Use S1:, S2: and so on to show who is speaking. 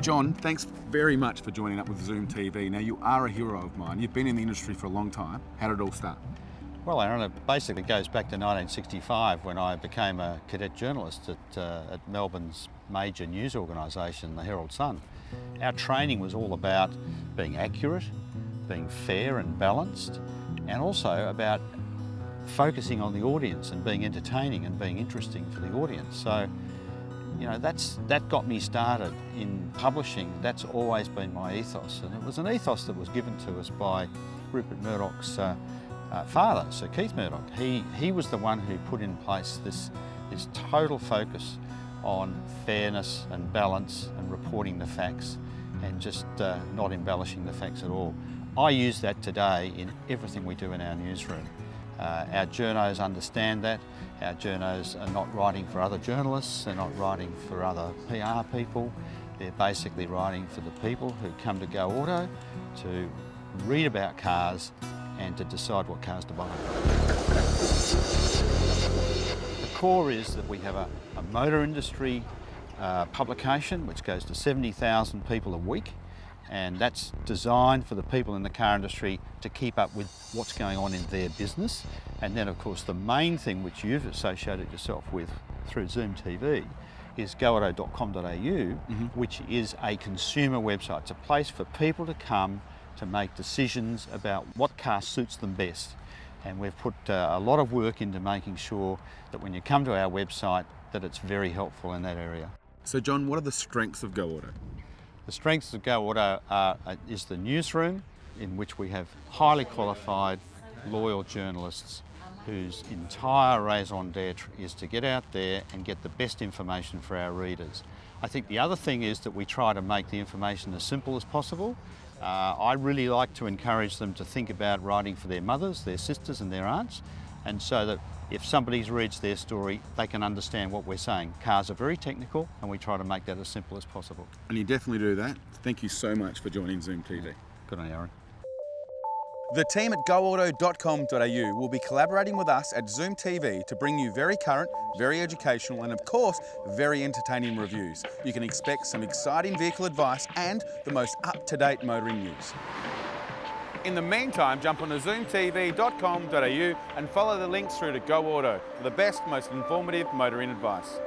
S1: John, thanks very much for joining up with Zoom TV. Now, you are a hero of mine. You've been in the industry for a long time. How did it all start?
S2: Well, Aaron, it basically goes back to 1965 when I became a cadet journalist at, uh, at Melbourne's major news organisation, the Herald Sun. Our training was all about being accurate, being fair and balanced, and also about focusing on the audience and being entertaining and being interesting for the audience. So, you know, that's, that got me started in publishing. That's always been my ethos. And it was an ethos that was given to us by Rupert Murdoch's uh, uh, father, Sir Keith Murdoch. He, he was the one who put in place this, this total focus on fairness and balance and reporting the facts and just uh, not embellishing the facts at all. I use that today in everything we do in our newsroom. Uh, our journos understand that. Our journos are not writing for other journalists, they're not writing for other PR people. They're basically writing for the people who come to Go Auto to read about cars and to decide what cars to buy. The core is that we have a, a motor industry uh, publication which goes to 70,000 people a week and that's designed for the people in the car industry to keep up with what's going on in their business. And then, of course, the main thing which you've associated yourself with through Zoom TV is goauto.com.au, mm-hmm. which is a consumer website. It's a place for people to come to make decisions about what car suits them best. And we've put uh, a lot of work into making sure that when you come to our website, that it's very helpful in that area.
S1: So, John, what are the strengths of Go Auto?
S2: The strengths of Go Auto are, is the newsroom, in which we have highly qualified, loyal journalists whose entire raison d'etre is to get out there and get the best information for our readers. I think the other thing is that we try to make the information as simple as possible. Uh, I really like to encourage them to think about writing for their mothers, their sisters and their aunts, and so that if somebody reads their story, they can understand what we're saying. Cars are very technical and we try to make that as simple as possible.
S1: And you definitely do that. Thank you so much for joining Zoom TV.
S2: Good on you, Aaron.
S1: The team at goauto.com.au will be collaborating with us at Zoom TV to bring you very current, very educational, and of course, very entertaining reviews. You can expect some exciting vehicle advice and the most up to date motoring news. In the meantime, jump on to zoomtv.com.au and follow the links through to Go Auto for the best, most informative motoring advice.